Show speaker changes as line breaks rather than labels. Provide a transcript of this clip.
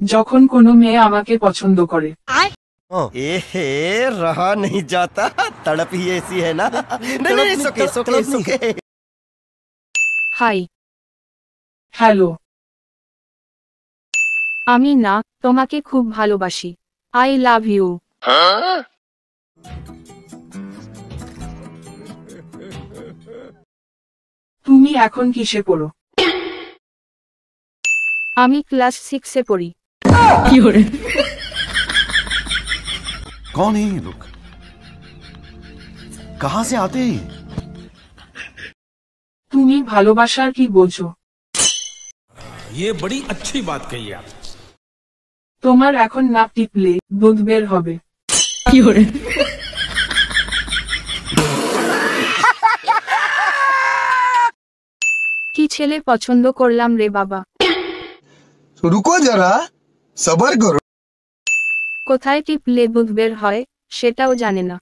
যখন কোনো মেয়ে আমাকে পছন্দ করে
ए रहा नहीं जाता तड़प ही ऐसी है ना नहीं नहीं सुके सुके सुके
হাই
হ্যালো
আমি না তোমাকে খুব ভালোবাসি আই লাভ ইউ
তুমি এখন কিসে পড়ো
আমি ক্লাস সিক্সে পড়ি
कौन है ये लोग कहां से आते हैं ये?
তুমি ভালোবাসার কি বোঝো
ये बड़ी अच्छी बात कही आप
তোমার এখন না টিপলে দুধ বের হবে
কি ছেলে পছন্দ করলাম রে বাবা
रुको जरा সবার করো
কোথায় টিপ লেবু বের হয় সেটাও জানে না।